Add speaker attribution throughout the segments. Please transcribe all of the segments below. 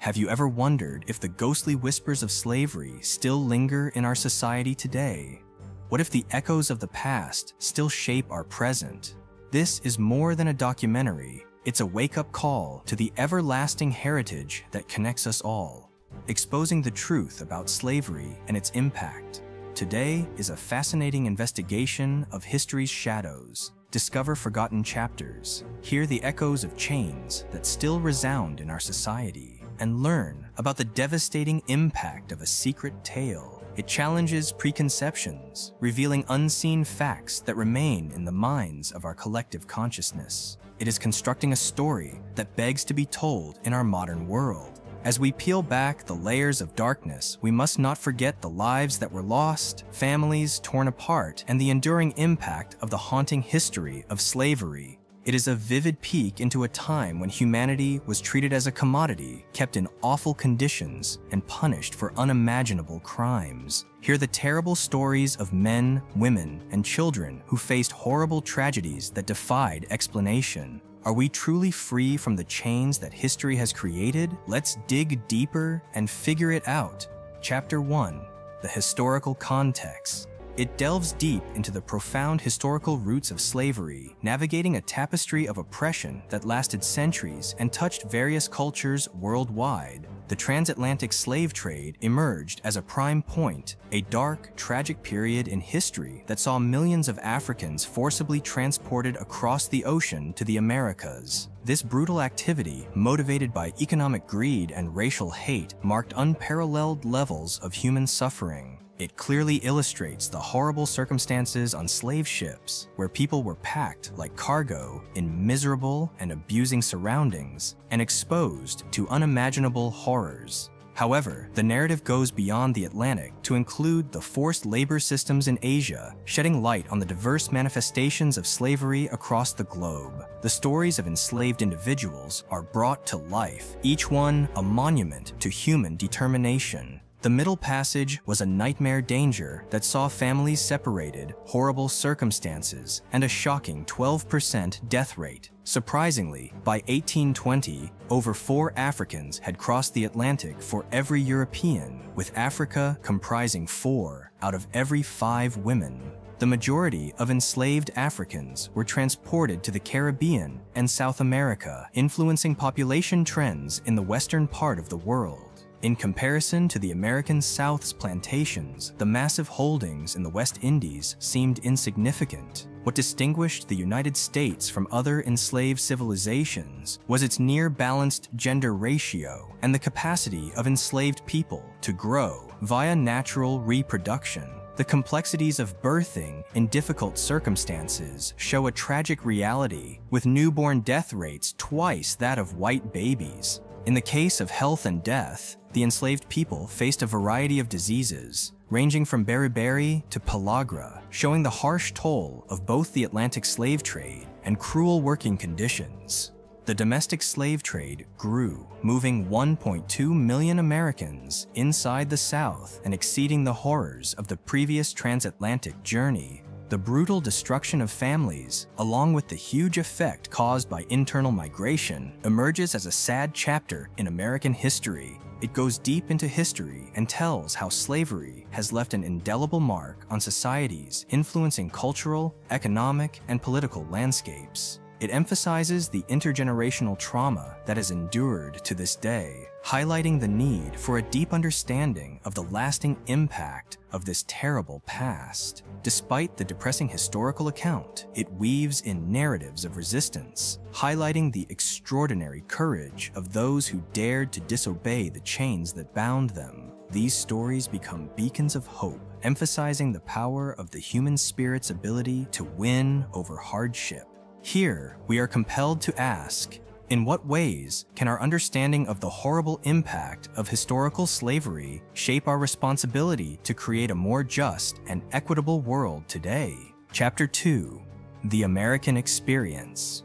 Speaker 1: Have you ever wondered if the ghostly whispers of slavery still linger in our society today? What if the echoes of the past still shape our present? This is more than a documentary, it's a wake up call to the everlasting heritage that connects us all, exposing the truth about slavery and its impact. Today is a fascinating investigation of history's shadows. Discover forgotten chapters, hear the echoes of chains that still resound in our society, and learn about the devastating impact of a secret tale it challenges preconceptions, revealing unseen facts that remain in the minds of our collective consciousness. It is constructing a story that begs to be told in our modern world. As we peel back the layers of darkness, we must not forget the lives that were lost, families torn apart, and the enduring impact of the haunting history of slavery it is a vivid peek into a time when humanity was treated as a commodity, kept in awful conditions, and punished for unimaginable crimes. Hear the terrible stories of men, women, and children who faced horrible tragedies that defied explanation. Are we truly free from the chains that history has created? Let's dig deeper and figure it out. Chapter 1 The Historical Context it delves deep into the profound historical roots of slavery, navigating a tapestry of oppression that lasted centuries and touched various cultures worldwide. The transatlantic slave trade emerged as a prime point, a dark, tragic period in history that saw millions of Africans forcibly transported across the ocean to the Americas. This brutal activity, motivated by economic greed and racial hate, marked unparalleled levels of human suffering. It clearly illustrates the horrible circumstances on slave ships, where people were packed like cargo in miserable and abusing surroundings and exposed to unimaginable horrors. However, the narrative goes beyond the Atlantic to include the forced labor systems in Asia, shedding light on the diverse manifestations of slavery across the globe. The stories of enslaved individuals are brought to life, each one a monument to human determination. The Middle Passage was a nightmare danger that saw families separated, horrible circumstances, and a shocking 12% death rate. Surprisingly, by 1820, over four Africans had crossed the Atlantic for every European, with Africa comprising four out of every five women. The majority of enslaved Africans were transported to the Caribbean and South America, influencing population trends in the western part of the world. In comparison to the American South's plantations, the massive holdings in the West Indies seemed insignificant. What distinguished the United States from other enslaved civilizations was its near-balanced gender ratio and the capacity of enslaved people to grow via natural reproduction. The complexities of birthing in difficult circumstances show a tragic reality, with newborn death rates twice that of white babies. In the case of health and death, the enslaved people faced a variety of diseases, ranging from beriberi to pellagra, showing the harsh toll of both the Atlantic slave trade and cruel working conditions. The domestic slave trade grew, moving 1.2 million Americans inside the South and exceeding the horrors of the previous transatlantic journey the brutal destruction of families, along with the huge effect caused by internal migration, emerges as a sad chapter in American history. It goes deep into history and tells how slavery has left an indelible mark on societies, influencing cultural, economic, and political landscapes. It emphasizes the intergenerational trauma that has endured to this day, highlighting the need for a deep understanding of the lasting impact of this terrible past. Despite the depressing historical account, it weaves in narratives of resistance, highlighting the extraordinary courage of those who dared to disobey the chains that bound them. These stories become beacons of hope, emphasizing the power of the human spirit's ability to win over hardship. Here, we are compelled to ask, in what ways can our understanding of the horrible impact of historical slavery shape our responsibility to create a more just and equitable world today? Chapter 2 The American Experience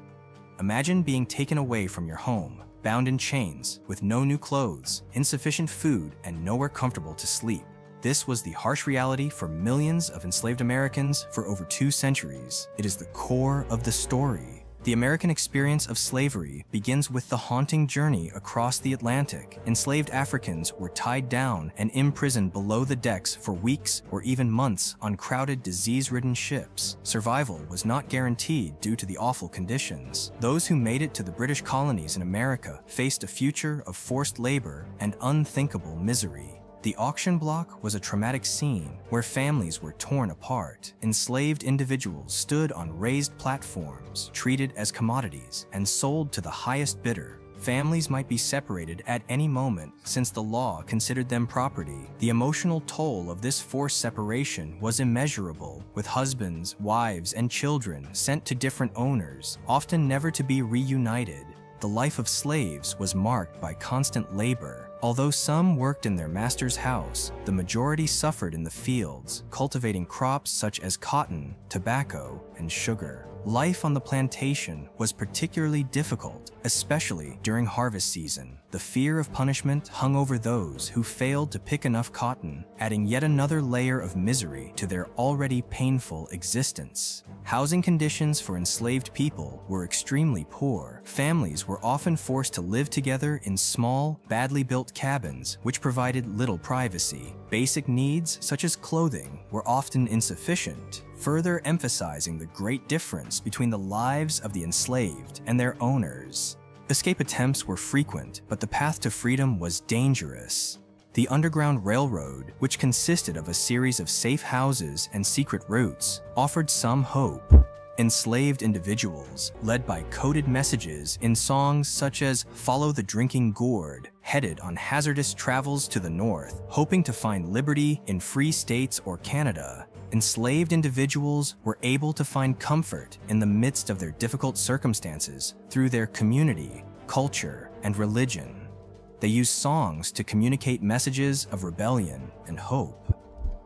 Speaker 1: Imagine being taken away from your home, bound in chains, with no new clothes, insufficient food, and nowhere comfortable to sleep. This was the harsh reality for millions of enslaved Americans for over two centuries. It is the core of the story The American experience of slavery begins with the haunting journey across the Atlantic. Enslaved Africans were tied down and imprisoned below the decks for weeks or even months on crowded, disease-ridden ships. Survival was not guaranteed due to the awful conditions. Those who made it to the British colonies in America faced a future of forced labor and unthinkable misery. The auction block was a traumatic scene where families were torn apart. Enslaved individuals stood on raised platforms, treated as commodities, and sold to the highest bidder. Families might be separated at any moment since the law considered them property. The emotional toll of this forced separation was immeasurable, with husbands, wives, and children sent to different owners, often never to be reunited. The life of slaves was marked by constant labor, Although some worked in their master's house, the majority suffered in the fields, cultivating crops such as cotton, tobacco, and sugar. Life on the plantation was particularly difficult, especially during harvest season. The fear of punishment hung over those who failed to pick enough cotton, adding yet another layer of misery to their already painful existence. Housing conditions for enslaved people were extremely poor. Families were often forced to live together in small, badly built cabins, which provided little privacy. Basic needs, such as clothing, were often insufficient, further emphasizing the great difference between the lives of the enslaved and their owners. Escape attempts were frequent, but the path to freedom was dangerous. The Underground Railroad, which consisted of a series of safe houses and secret routes, offered some hope. Enslaved individuals, led by coded messages in songs such as Follow the Drinking Gourd, headed on hazardous travels to the north, hoping to find liberty in free states or Canada enslaved individuals were able to find comfort in the midst of their difficult circumstances through their community, culture, and religion. They used songs to communicate messages of rebellion and hope.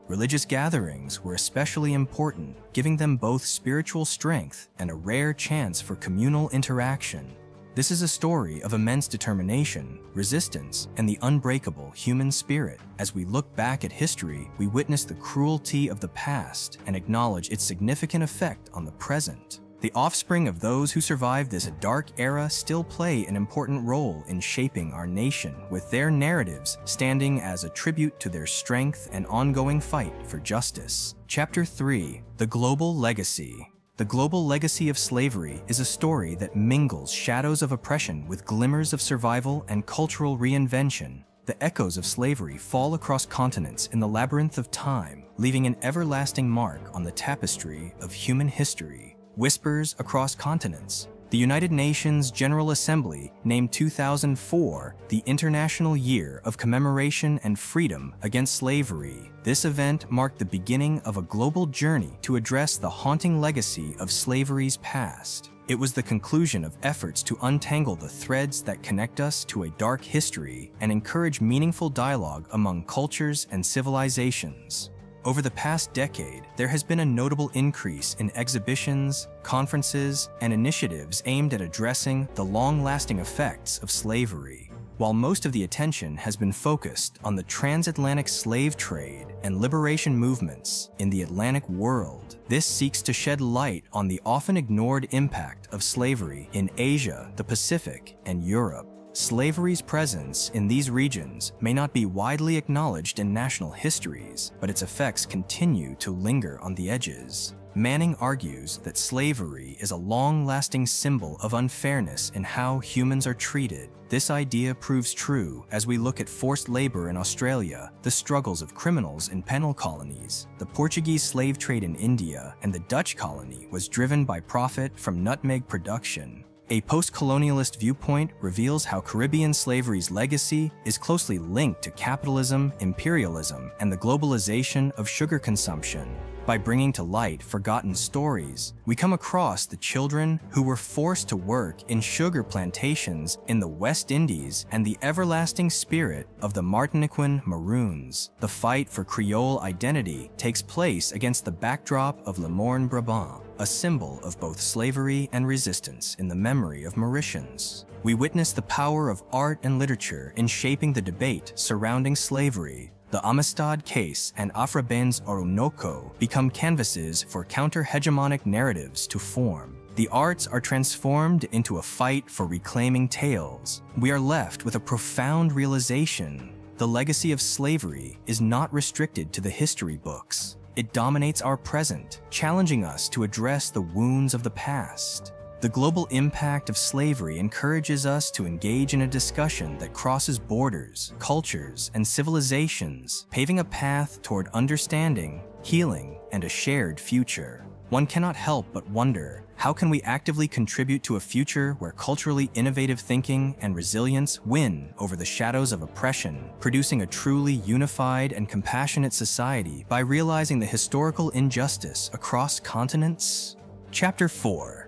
Speaker 1: Religious gatherings were especially important, giving them both spiritual strength and a rare chance for communal interaction. This is a story of immense determination, resistance, and the unbreakable human spirit. As we look back at history, we witness the cruelty of the past and acknowledge its significant effect on the present. The offspring of those who survived this dark era still play an important role in shaping our nation, with their narratives standing as a tribute to their strength and ongoing fight for justice. Chapter 3 The Global Legacy the global legacy of slavery is a story that mingles shadows of oppression with glimmers of survival and cultural reinvention. The echoes of slavery fall across continents in the labyrinth of time, leaving an everlasting mark on the tapestry of human history. Whispers across continents, the United Nations General Assembly named 2004 the International Year of Commemoration and Freedom Against Slavery. This event marked the beginning of a global journey to address the haunting legacy of slavery's past. It was the conclusion of efforts to untangle the threads that connect us to a dark history and encourage meaningful dialogue among cultures and civilizations. Over the past decade, there has been a notable increase in exhibitions, conferences, and initiatives aimed at addressing the long-lasting effects of slavery. While most of the attention has been focused on the transatlantic slave trade and liberation movements in the Atlantic world, this seeks to shed light on the often ignored impact of slavery in Asia, the Pacific, and Europe. Slavery's presence in these regions may not be widely acknowledged in national histories, but its effects continue to linger on the edges. Manning argues that slavery is a long-lasting symbol of unfairness in how humans are treated. This idea proves true as we look at forced labor in Australia, the struggles of criminals in penal colonies, the Portuguese slave trade in India, and the Dutch colony was driven by profit from nutmeg production. A post-colonialist viewpoint reveals how Caribbean slavery's legacy is closely linked to capitalism, imperialism, and the globalization of sugar consumption. By bringing to light forgotten stories, we come across the children who were forced to work in sugar plantations in the West Indies and the everlasting spirit of the Martiniquan Maroons. The fight for Creole identity takes place against the backdrop of Le Morne Brabant, a symbol of both slavery and resistance in the memory of Mauritians. We witness the power of art and literature in shaping the debate surrounding slavery the Amistad case and Afra Oroonoko become canvases for counter-hegemonic narratives to form. The arts are transformed into a fight for reclaiming tales. We are left with a profound realization. The legacy of slavery is not restricted to the history books. It dominates our present, challenging us to address the wounds of the past. The global impact of slavery encourages us to engage in a discussion that crosses borders, cultures, and civilizations, paving a path toward understanding, healing, and a shared future. One cannot help but wonder, how can we actively contribute to a future where culturally innovative thinking and resilience win over the shadows of oppression, producing a truly unified and compassionate society by realizing the historical injustice across continents? Chapter 4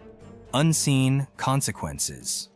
Speaker 1: Unseen Consequences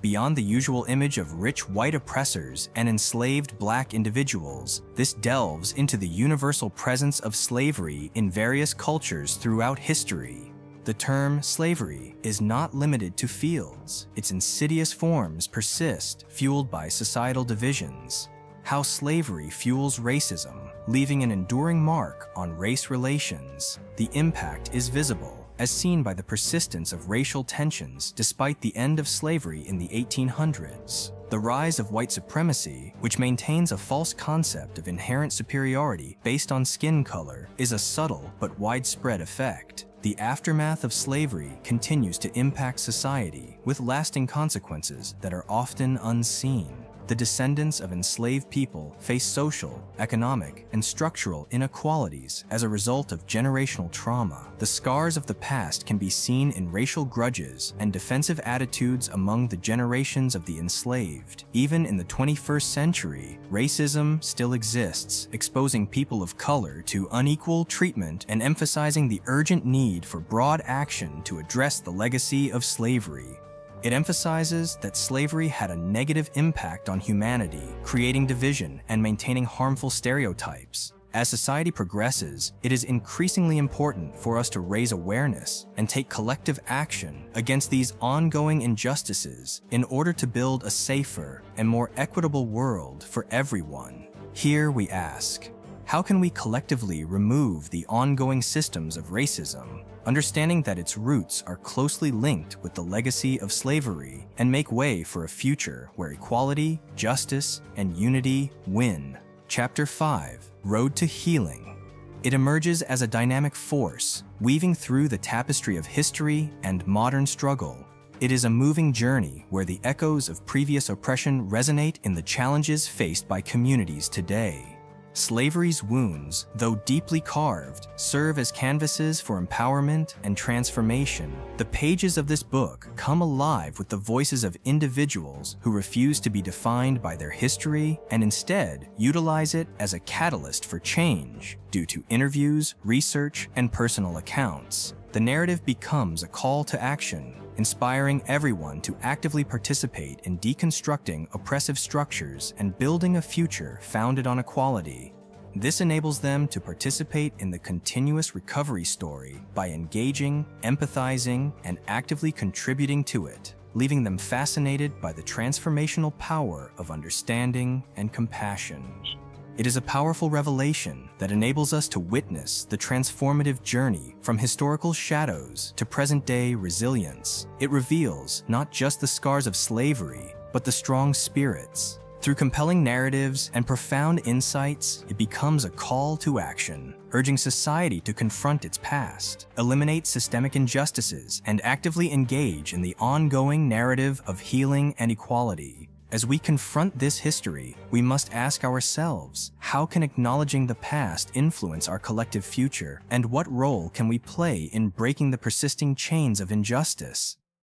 Speaker 1: Beyond the usual image of rich white oppressors and enslaved black individuals, this delves into the universal presence of slavery in various cultures throughout history. The term slavery is not limited to fields. Its insidious forms persist, fueled by societal divisions. How slavery fuels racism, leaving an enduring mark on race relations. The impact is visible as seen by the persistence of racial tensions despite the end of slavery in the 1800s. The rise of white supremacy, which maintains a false concept of inherent superiority based on skin color, is a subtle but widespread effect. The aftermath of slavery continues to impact society with lasting consequences that are often unseen. The descendants of enslaved people face social, economic, and structural inequalities as a result of generational trauma. The scars of the past can be seen in racial grudges and defensive attitudes among the generations of the enslaved. Even in the 21st century, racism still exists, exposing people of color to unequal treatment and emphasizing the urgent need for broad action to address the legacy of slavery. It emphasizes that slavery had a negative impact on humanity, creating division and maintaining harmful stereotypes. As society progresses, it is increasingly important for us to raise awareness and take collective action against these ongoing injustices in order to build a safer and more equitable world for everyone. Here we ask, how can we collectively remove the ongoing systems of racism understanding that its roots are closely linked with the legacy of slavery and make way for a future where equality, justice, and unity win. Chapter 5 Road to Healing It emerges as a dynamic force, weaving through the tapestry of history and modern struggle. It is a moving journey where the echoes of previous oppression resonate in the challenges faced by communities today. Slavery's wounds, though deeply carved, serve as canvases for empowerment and transformation. The pages of this book come alive with the voices of individuals who refuse to be defined by their history and instead utilize it as a catalyst for change due to interviews, research, and personal accounts. The narrative becomes a call to action, inspiring everyone to actively participate in deconstructing oppressive structures and building a future founded on equality. This enables them to participate in the continuous recovery story by engaging, empathizing, and actively contributing to it, leaving them fascinated by the transformational power of understanding and compassion. It is a powerful revelation that enables us to witness the transformative journey from historical shadows to present-day resilience. It reveals not just the scars of slavery, but the strong spirits. Through compelling narratives and profound insights, it becomes a call to action, urging society to confront its past, eliminate systemic injustices, and actively engage in the ongoing narrative of healing and equality. As we confront this history, we must ask ourselves, how can acknowledging the past influence our collective future, and what role can we play in breaking the persisting chains of injustice?